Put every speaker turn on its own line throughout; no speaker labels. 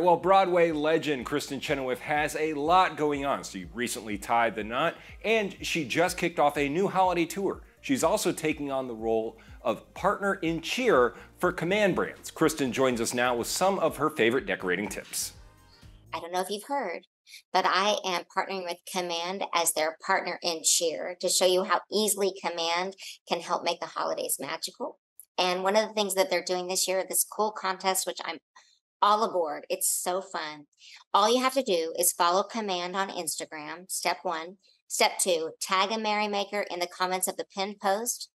Well, Broadway legend Kristin Chenoweth has a lot going on. She recently tied the knot, and she just kicked off a new holiday tour. She's also taking on the role of partner in cheer for Command Brands. Kristin joins us now with some of her favorite decorating tips.
I don't know if you've heard, but I am partnering with Command as their partner in cheer to show you how easily Command can help make the holidays magical. And one of the things that they're doing this year, this cool contest, which I'm all aboard. It's so fun. All you have to do is follow Command on Instagram, step one. Step two, tag a Merrymaker in the comments of the pinned post.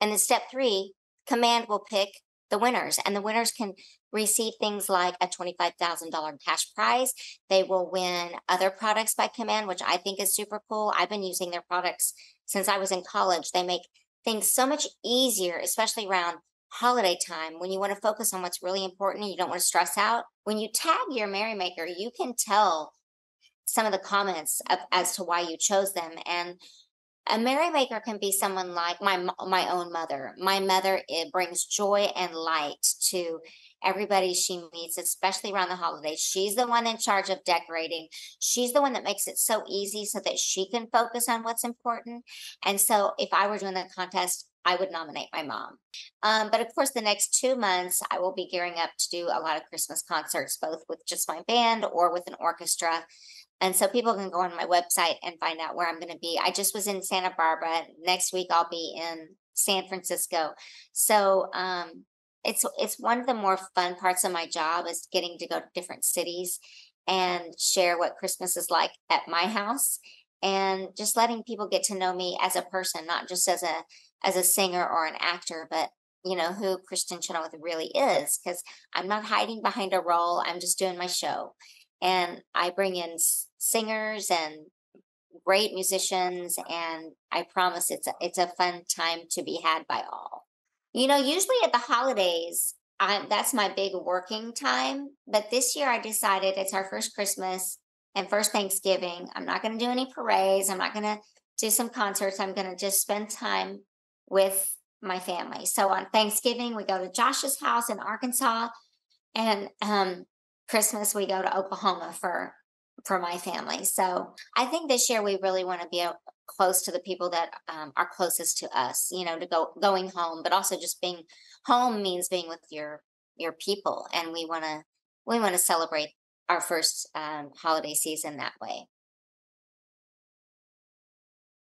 And then step three, Command will pick the winners, and the winners can receive things like a $25,000 cash prize. They will win other products by Command, which I think is super cool. I've been using their products since I was in college. They make things so much easier, especially around holiday time when you want to focus on what's really important and you don't want to stress out. When you tag your Merrymaker, you can tell some of the comments of, as to why you chose them. And a merrymaker can be someone like my my own mother. My mother it brings joy and light to everybody she meets, especially around the holidays. She's the one in charge of decorating. She's the one that makes it so easy so that she can focus on what's important. And so, if I were doing the contest, I would nominate my mom. Um, but of course, the next two months, I will be gearing up to do a lot of Christmas concerts, both with just my band or with an orchestra. And so people can go on my website and find out where I'm going to be. I just was in Santa Barbara. Next week, I'll be in San Francisco. So um, it's it's one of the more fun parts of my job is getting to go to different cities and share what Christmas is like at my house and just letting people get to know me as a person, not just as a as a singer or an actor, but you know who Kristin Chenoweth really is because I'm not hiding behind a role. I'm just doing my show, and I bring in singers and great musicians, and I promise it's a, it's a fun time to be had by all. You know, usually at the holidays, I, that's my big working time. But this year, I decided it's our first Christmas and first Thanksgiving. I'm not going to do any parades. I'm not going to do some concerts. I'm going to just spend time with my family. So on Thanksgiving, we go to Josh's house in Arkansas, and um, Christmas we go to Oklahoma for for my family. So I think this year we really want to be close to the people that um, are closest to us. You know, to go going home, but also just being home means being with your your people, and we want to we want to celebrate our first um, holiday season that way.